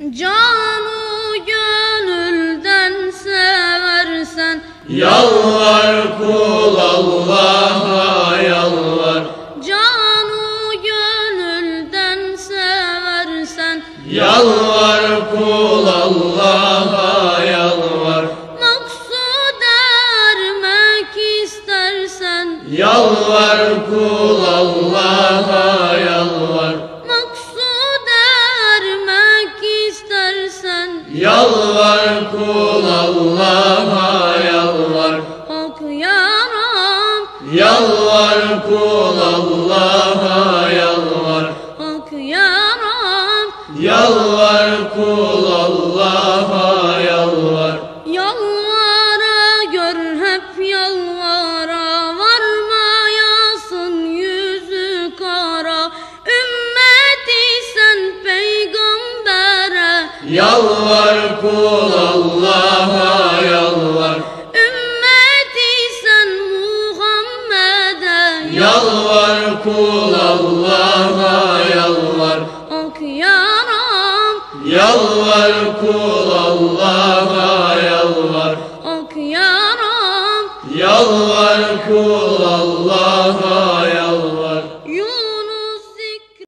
Canı gönülden seversen Yalvar kul Allah'a yalvar. Canı gönülden seversen Yalvar kul Allah'a yalvar. Maksud ermek istersen Yalvar kul Allah'a yalvar Yalvar kul Allah'a yalvar. Hak yaram Yalvar kul Allah'a yalvar. Yalvara gör hep yalvara. Varmayasın yüzü kara. Ümmeti sen peygambere. Yalvar kul Allah'a Yalvar kul Allah'a yalvar. Ak yaram. Yalvar kul Allah'a yalvar. Ak yaram. Yalvar kul Allah'a